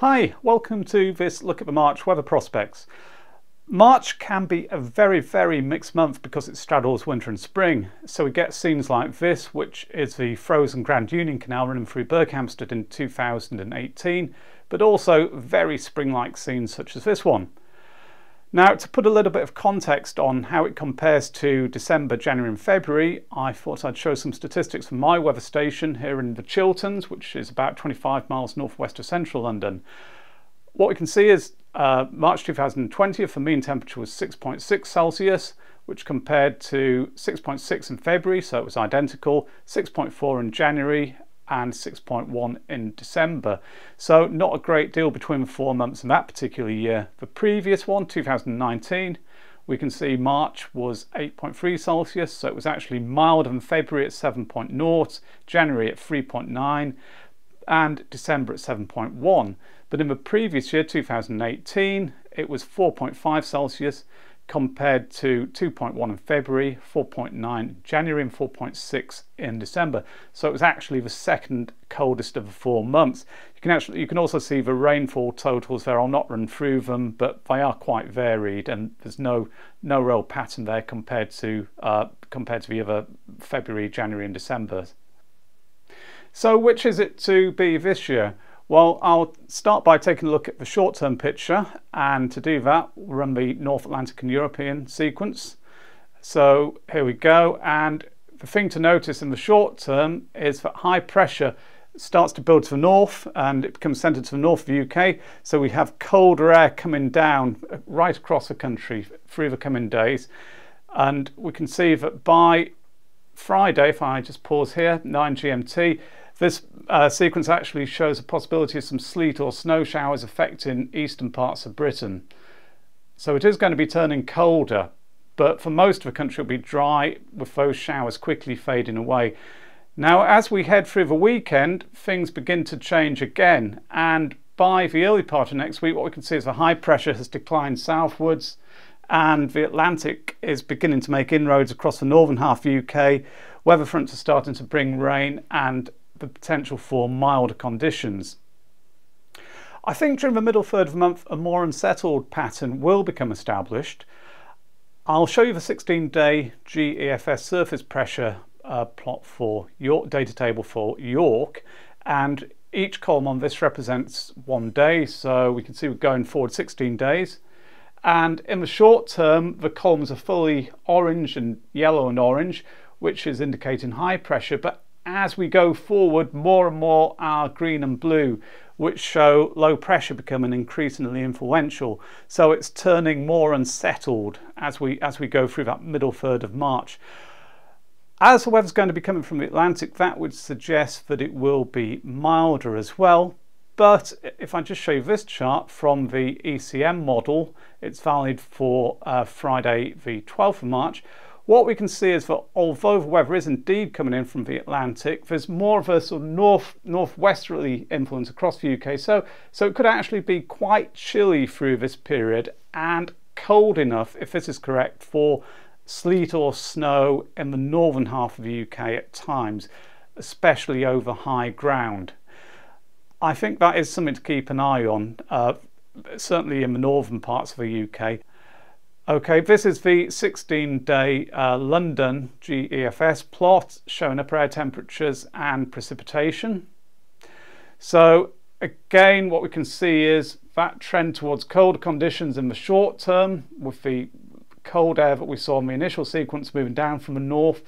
Hi, welcome to this look at the March weather prospects. March can be a very, very mixed month because it straddles winter and spring. So we get scenes like this, which is the frozen Grand Union Canal running through Berkhamsted in 2018, but also very spring-like scenes such as this one. Now, to put a little bit of context on how it compares to December, January and February, I thought I'd show some statistics from my weather station here in the Chilterns, which is about 25 miles northwest of central London. What we can see is uh, March 2020, the mean temperature was 6.6 Celsius, which compared to 6.6 in February, so it was identical, 6.4 in January, and 6.1 in December. So not a great deal between the four months in that particular year. The previous one, 2019, we can see March was 8.3 Celsius, so it was actually milder than February at 7.0, January at 3.9, and December at 7.1. But in the previous year, 2018, it was 4.5 Celsius, compared to 2.1 in February, 4.9 in January and 4.6 in December. So it was actually the second coldest of the four months. You can actually you can also see the rainfall totals there. I'll not run through them, but they are quite varied and there's no no real pattern there compared to uh, compared to the other February, January and December. So which is it to be this year? Well, I'll start by taking a look at the short-term picture and to do that we'll run the North Atlantic and European sequence. So here we go and the thing to notice in the short term is that high pressure starts to build to the north and it becomes centred to the north of the UK so we have colder air coming down right across the country through the coming days and we can see that by Friday if I just pause here 9 GMT this uh, sequence actually shows a possibility of some sleet or snow showers affecting eastern parts of Britain. So it is going to be turning colder, but for most of the country it'll be dry with those showers quickly fading away. Now as we head through the weekend, things begin to change again and by the early part of next week what we can see is the high pressure has declined southwards and the Atlantic is beginning to make inroads across the northern half of the UK. Weather fronts are starting to bring rain and the potential for milder conditions. I think during the middle third of the month a more unsettled pattern will become established. I'll show you the 16 day GEFS surface pressure uh, plot for York data table for York and each column on this represents one day so we can see we're going forward 16 days and in the short term the columns are fully orange and yellow and orange which is indicating high pressure but as we go forward, more and more are green and blue, which show low pressure becoming increasingly influential. So it's turning more unsettled as we, as we go through that middle third of March. As the weather's going to be coming from the Atlantic, that would suggest that it will be milder as well. But if I just show you this chart from the ECM model, it's valid for uh, Friday the 12th of March, what we can see is that although the weather is indeed coming in from the Atlantic, there's more of a sort of north northwesterly influence across the UK. So, so it could actually be quite chilly through this period and cold enough, if this is correct, for sleet or snow in the northern half of the UK at times, especially over high ground. I think that is something to keep an eye on, uh, certainly in the northern parts of the UK. Okay, this is the 16-day uh, London GEFS plot showing upper air temperatures and precipitation. So again, what we can see is that trend towards colder conditions in the short term with the cold air that we saw in the initial sequence moving down from the north.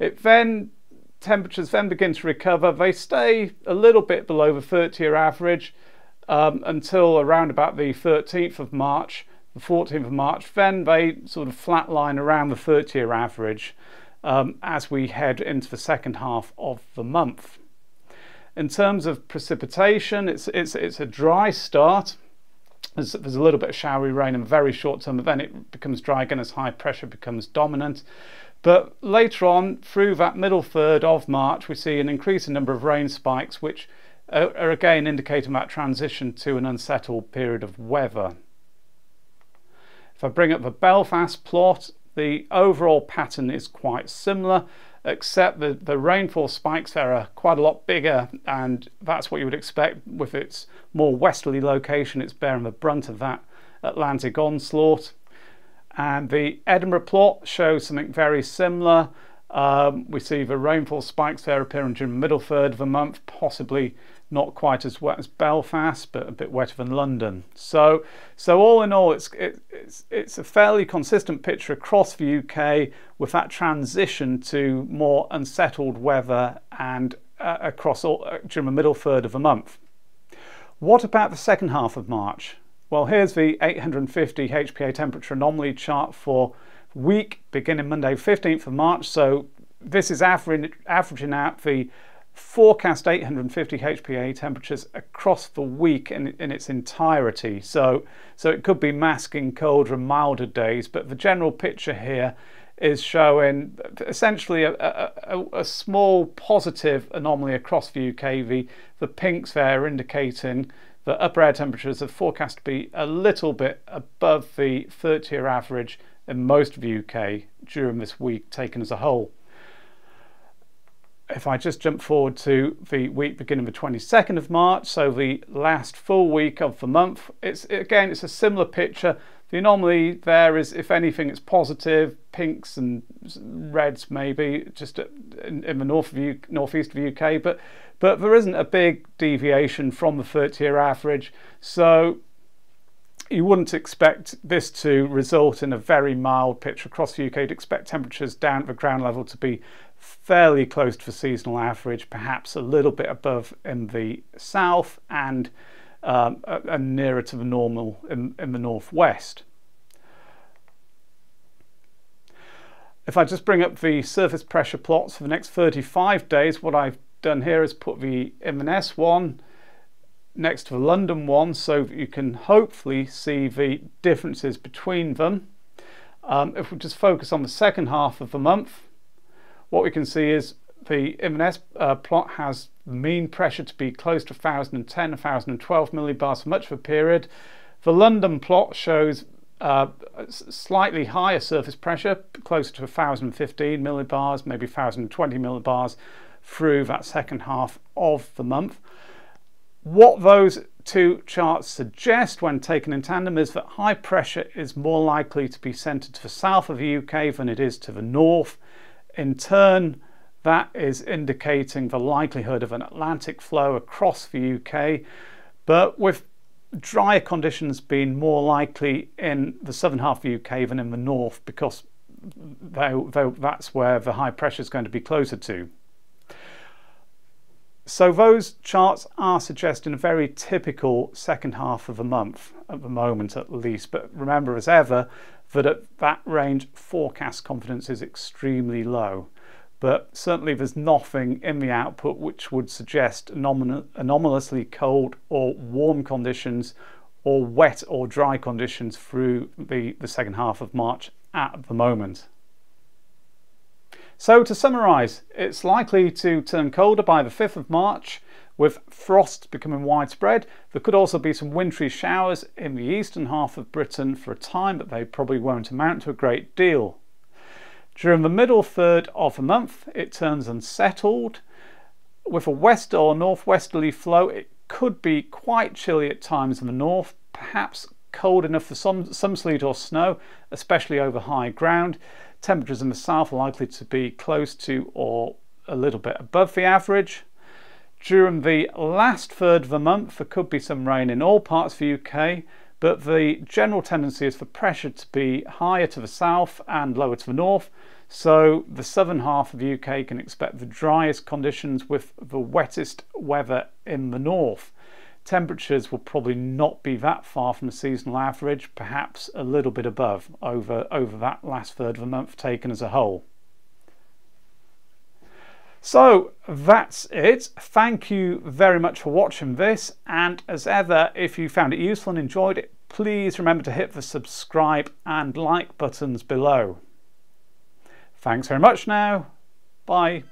It then, temperatures then begin to recover. They stay a little bit below the 30-year average um, until around about the 13th of March the 14th of March, then they sort of flatline around the 30 year average um, as we head into the second half of the month. In terms of precipitation, it's, it's, it's a dry start. There's, there's a little bit of showery rain in very short term, but then it becomes dry again as high pressure becomes dominant. But later on, through that middle third of March, we see an increasing number of rain spikes, which are, are again indicating that transition to an unsettled period of weather. If I bring up the Belfast plot, the overall pattern is quite similar. except the, the rainfall spikes there are quite a lot bigger and that's what you would expect with its more westerly location. It's bearing the brunt of that Atlantic onslaught. And the Edinburgh plot shows something very similar. Um, we see the rainfall spikes there appearing during the middle third of the month, possibly not quite as wet as Belfast, but a bit wetter than London. So, so all in all, it's, it, it's, it's a fairly consistent picture across the UK with that transition to more unsettled weather and uh, across all, uh, during the middle third of the month. What about the second half of March? Well, here's the 850 HPA temperature anomaly chart for week beginning Monday 15th of March. So this is averaging, averaging out the forecast 850 HPA temperatures across the week in, in its entirety. So, so it could be masking colder and milder days, but the general picture here is showing essentially a, a, a, small positive anomaly across the UK. The, the pinks there indicating that upper air temperatures are forecast to be a little bit above the 30 year average in most of the UK during this week taken as a whole if I just jump forward to the week beginning the 22nd of March, so the last full week of the month, it's again, it's a similar picture. The anomaly there is, if anything, it's positive, pinks and reds maybe, just in, in the north of U, northeast of the UK, but, but there isn't a big deviation from the 30-year average. So you wouldn't expect this to result in a very mild picture across the UK. You'd expect temperatures down at the ground level to be fairly close to the seasonal average, perhaps a little bit above in the south and um, and nearer to the normal in, in the northwest. If I just bring up the surface pressure plots for the next 35 days, what I've done here is put the Inverness one next to the London one so that you can hopefully see the differences between them. Um, if we just focus on the second half of the month, what we can see is the Inverness uh, plot has mean pressure to be close to 1010, 1012 millibars for much of a period. The London plot shows uh, slightly higher surface pressure, closer to 1015 millibars, maybe 1020 millibars through that second half of the month. What those two charts suggest when taken in tandem is that high pressure is more likely to be centred to the south of the UK than it is to the north. In turn, that is indicating the likelihood of an Atlantic flow across the UK, but with drier conditions being more likely in the southern half of the UK than in the north because they, they, that's where the high pressure is going to be closer to. So those charts are suggesting a very typical second half of the month at the moment at least, but remember as ever that at that range forecast confidence is extremely low. But certainly there's nothing in the output which would suggest anom anomalously cold or warm conditions or wet or dry conditions through the, the second half of March at the moment. So to summarise, it's likely to turn colder by the 5th of March with frost becoming widespread. There could also be some wintry showers in the eastern half of Britain for a time, but they probably won't amount to a great deal. During the middle third of the month, it turns unsettled. With a west or northwesterly flow, it could be quite chilly at times in the north, perhaps cold enough for some, some sleet or snow, especially over high ground. Temperatures in the south are likely to be close to or a little bit above the average. During the last third of the month, there could be some rain in all parts of the UK, but the general tendency is for pressure to be higher to the south and lower to the north. So the southern half of the UK can expect the driest conditions with the wettest weather in the north. Temperatures will probably not be that far from the seasonal average, perhaps a little bit above over, over that last third of the month taken as a whole. So that's it. Thank you very much for watching this. And as ever, if you found it useful and enjoyed it, please remember to hit the subscribe and like buttons below. Thanks very much now. Bye.